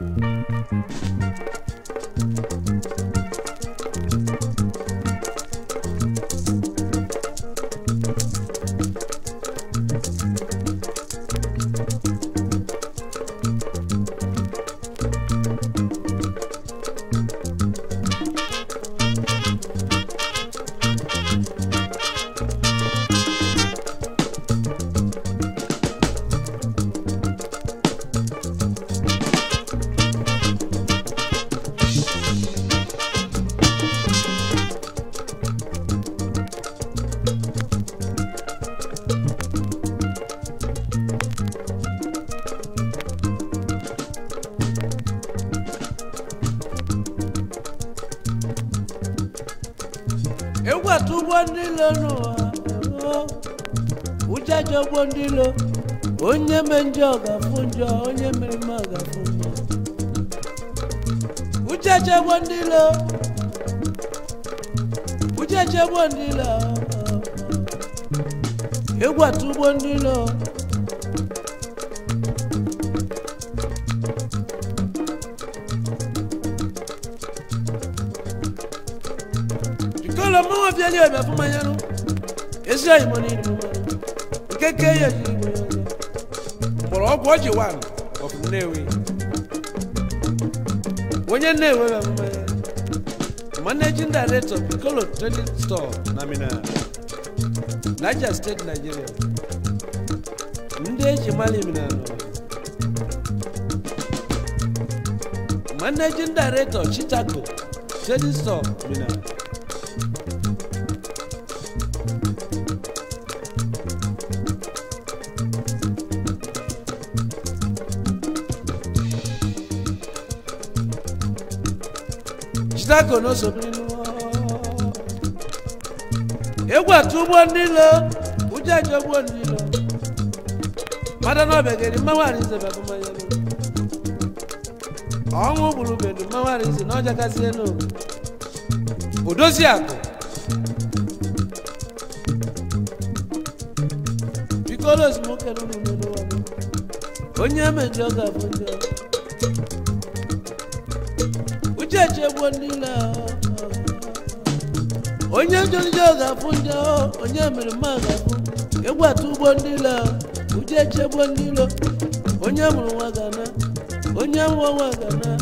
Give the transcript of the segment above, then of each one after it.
Thank you. niile n'ụwa uchechi ọgbọ ndị ilo onye me njọ ga-afụ njọ onye mere mma ga-afụ mma uchechi ọgbọ ndị ilo uchechi ọgbọ ndị ilo ịgwata oh. wọn fi ẹni ọbẹ fún mayẹ lọ èsì ẹyìnbó ni ìlú kéèké yẹ ju ìgbò yẹn bọ̀rọ̀ ọkọ̀ ji wà ní ọ̀fun Nnewi onye Nnewi ọbẹ fún mayẹ managing director Piccolo trading store na Mina State Nigeria ndị eji mali Mina nọ managing director Chicago trading store Mina Isako n'oso mmiri egwu atụ ugbo nile ụjọ eji ogbo nile mmadụ na ọbịageri mmanwụ arize babụ mmanya ọnwụ gburu bedu mmanwụ arize na ọjakazi elu odozi akụ bikolo ezumike n'ụlọ onye emeji ọ ga-abụ ndị ọrụ Oh, oh. onye njọ njọ ga-afụ oh, onye mere mma ga-afụ egwu ndị ugbo niile ụjọ echegbuo niile onye mụrụ nwa gana onye nwa nwa gana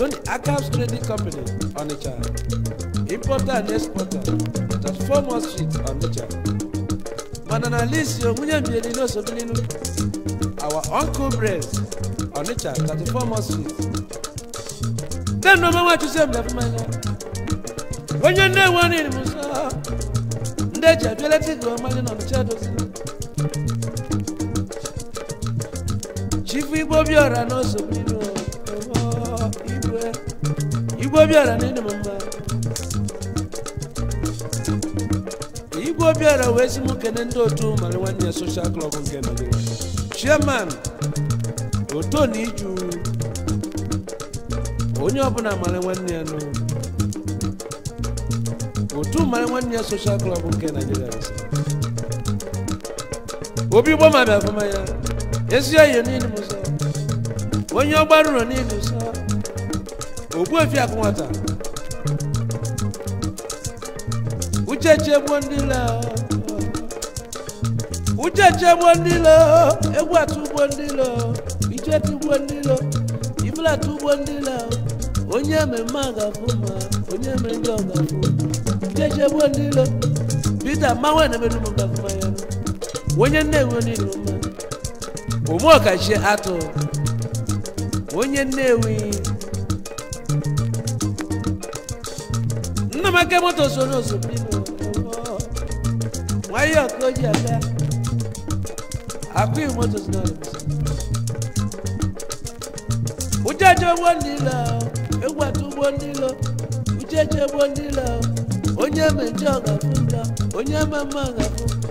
Tony Akams Trading Company, on Onitsha. Importer and exporter, four on but Mott Street, Onitsha. Manana Lisio Munyambieli no Sobilinu. Our Uncle on Brains, Onitsha, four Mott Street. Then no matter what you say never mind When you know one in Musa, Ndeja, be let it go, Malin on the Chadosi. Chief we Ibo Biora no Sobilinu. igwe bịara n'ịdị m mma igwe bịara wee si m kene ndị otu mara nwanne ya soshal klọb nke Nigeria chairman otoni iju onye ọbụla mara nwanne ya nụ otu mara nwanne ya soshal klọb nke Nigeria obi gbọma bịa afụma ya ezi ihe niile m onye ọgbarụrụ niile Ogbuefi Akunwata ucheche gbondilo ucheche gbondilo egwu atụ gbondilo ichetu gbondilo ifelatụ la onye mmemme a ga-afụ ma onye mme ndị ọ ga-afụ ucheche gbondilo Peter mmanwụ enemenu m ga-afụ ya onye Nnewi onilu mma omeọkachie atụ onye Nnewi make moto sono supremo wọ́n yọ̀ kó yẹ fẹ́ àpín moto sono lè mọ̀ ujeje wo nílò ewu ẹ̀tún wo nílò ujeje wo nílò onye mẹjọ ọ̀rọ̀ fún lọ onye mẹmọ ọ̀rọ̀ fún lọ.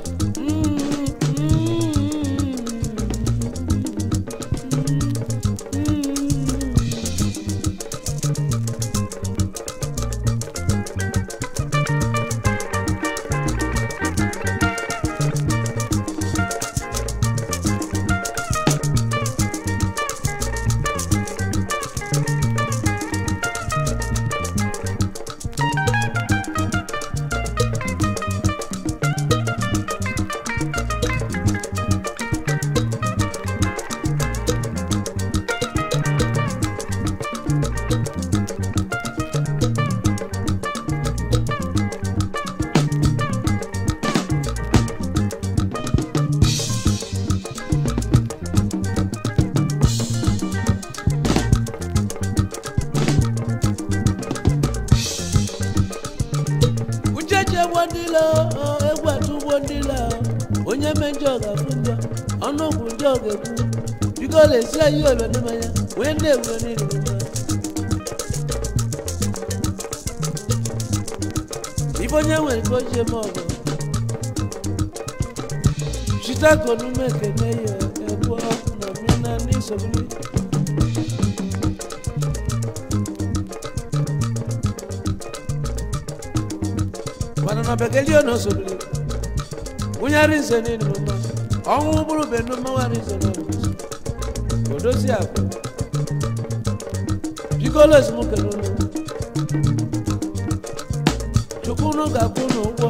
na-esi anyị wee ibe onye nwere ka o e ji eme ọgụ chitako n'ume ekene ya ọkụ e na omena n'isogbuli mana na begelio na osogbuli wụnyere nze n'ịnụ mma ọnwụ bụrụ benụ dozie agwa jikọrọ ezumike n'ụlọ chukwu unu ga-akwụ unu ụgwọ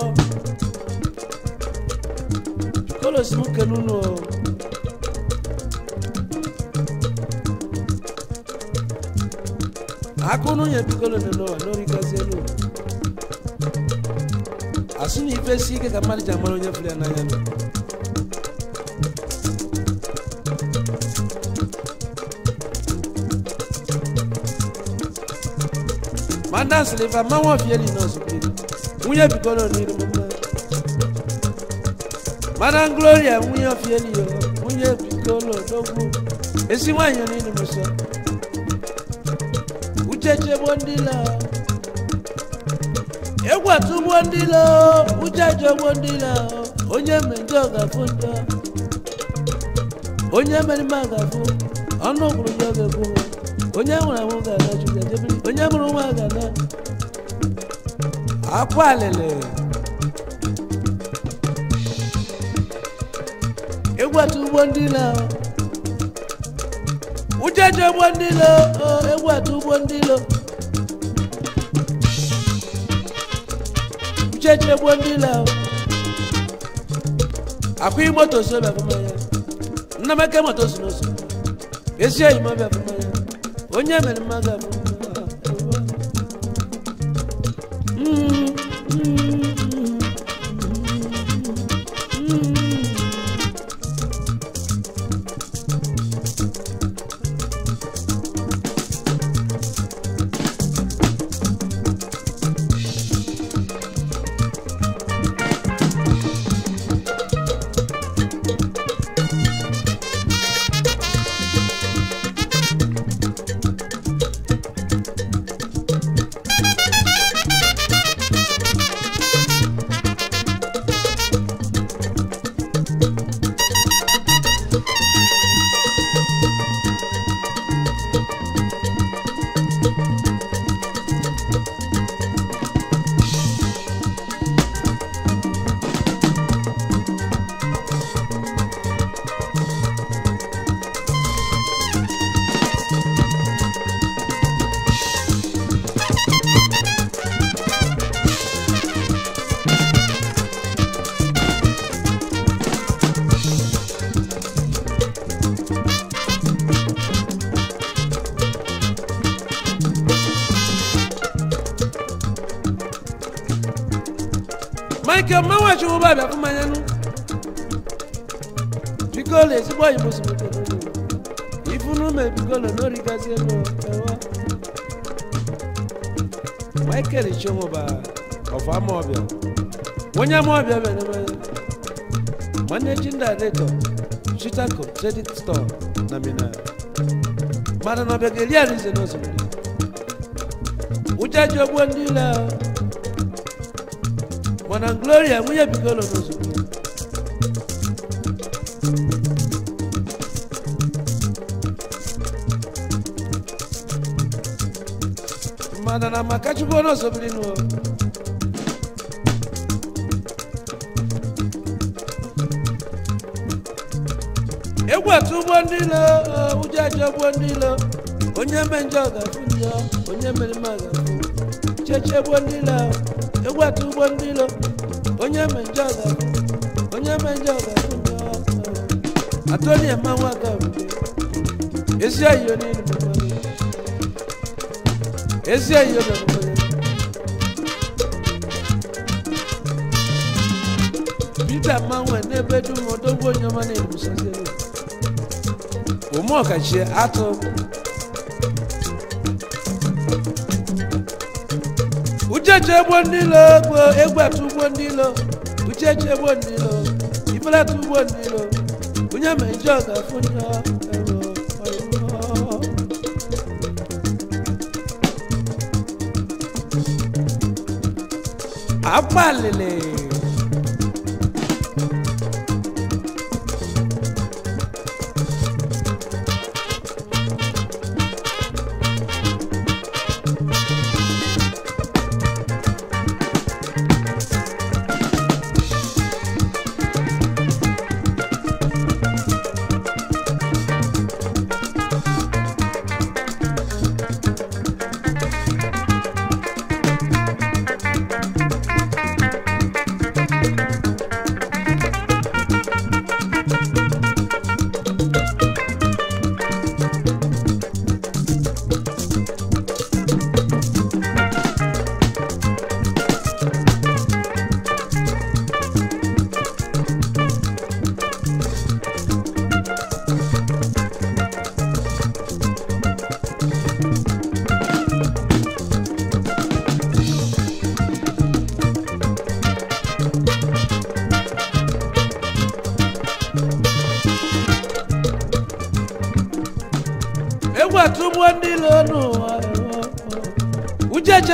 jikọrọ ezumike n'ụlọ akụnụ ya bikọrọ n'ụwa n'origazi elu na ife si ike ka mmadụ ji amara onye fụrụ ya n'anya Madam dansịrị ma nwafieli na ozugbo nwunye bigoro n'iru m mana gloria nwunye ofieli nwunye bigoro n'ogwu ezi nwaanyị n'iru m so uche ndị la egwu atụgbo ndị la uche chegbo ndị onye mere njọ onye mere ọnụ onye mụrụ amụ ga-aga Juda onye mụrụ nwa ga-aga akwa alele ịgwata ugbo ndị na ujeje ugbo ndị lo ịgwata oh, ugbo ndị lo ujeje ugbo ndị lo akwa igbo tosobe ya nnameke motosonoso esi enyi na onye mere mmadụ abụọ hmm, hmm. ke mawa shi ba ba kuma yanu bikole si boy musu mu ifunu me bikole no riga se no ewa michael shomo ba ofa mo bia wonya mo bia be ne managing director shitako credit store na mina mara na begelia rize no so ujaji obwo ndila Madam Gloria Muyebikolo Nosogbo. Madam Amakachukwu Nosogbo nínú o. Egwu atụgbo ndị lo, ụjọ ajọgbo ndị lo, onye eme njọ ga-afụ njọ, onye mere mma ga-afụ, cheche gbo ndị lo. eweta ugbo ndị ilo onye menje ọga onye menje ọga atoni emanwe aka ezi oyiyo niile ezi oyiyo Pita Peter Manwe n'ebe dum odogwu onye ọma na-ebusozi ụmụ ọkachie atụ ucheche gbo gbo egwuetu ugbo ndị ucheche gbo ndị ilo ifeleta ugbo ndị ga-afụ ndị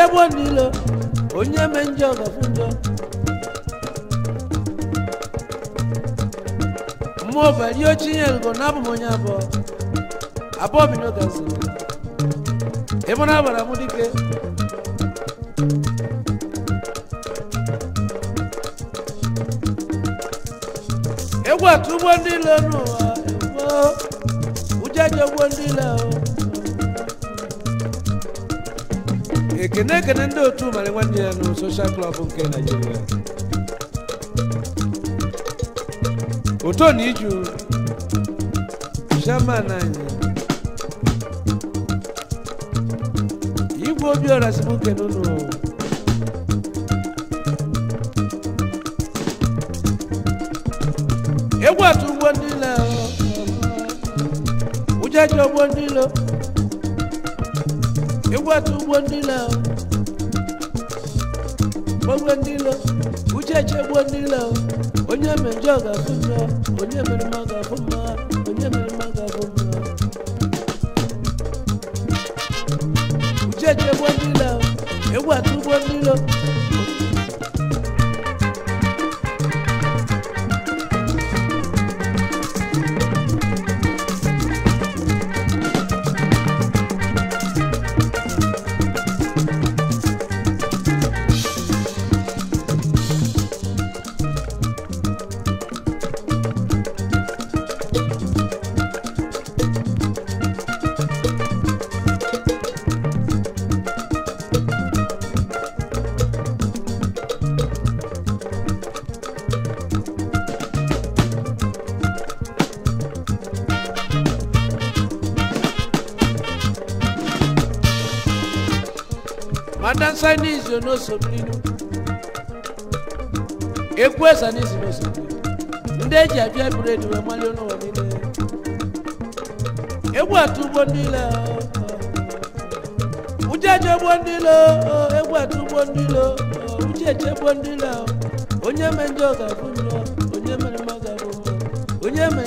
egbo nilo onye me njọ gafu njọ mmụọ bari ochi ihe ngo na abụ m onye abụọ abụọ bi n'ogazi ịmụ na agbara m dike egwu atụ ụgbọ ndị ilo n'ụwa egbo ụjọ ji ụgwọ ndị ilo ekene ekene ndị otu mara nwanne ya na soshal klọb nke naijiria otoni iju shaman anyị igwe obiọra si m nkene unu egwu atụ ụgbọ ndị ụjọ ji ọgbọ ndị ilo iwatu gbondilo gbogbondilo ucheche gbondilo onye mere njọ ga-afụ njọ onye mere mma ga-afụ mma onye mere mma ekwensu no ekwensu n'izu n'osobilu ndị eji abịa bredi wee mali n'ụwa niile niile uche eche ugbo niile egwu atụ ugbo niile uche eche ugbo niile onye ga onye mere ga onye me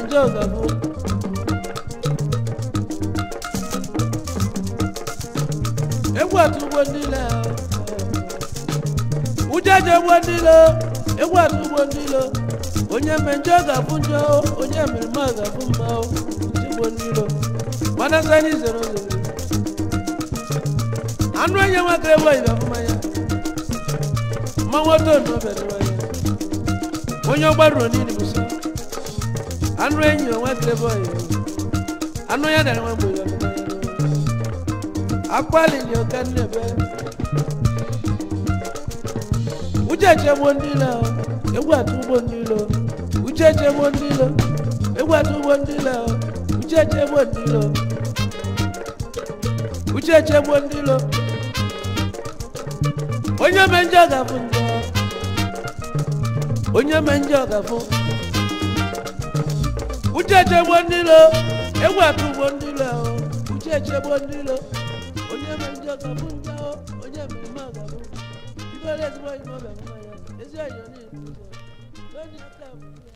ga ndị ji egwe niile egwe atụ ugbo onye me ga-abụ onye mere ga-abụ mma tigbo niile mana sani zoro zoro anụ enye ya na obere nwanya onye ucheche bondile egwu atụ ugbo ndile ucheche bondile egwu atụ ugbo ndile ucheche bondile ucheche bondile onye me njọ gafụ njọ onye me njọ gafụ ucheche bondile egwu atụ ugbo ndile ucheche bondile onye me njọ gafụ njọ onye me ma gafụ Let's go, èèyàn ní ìlú rẹ̀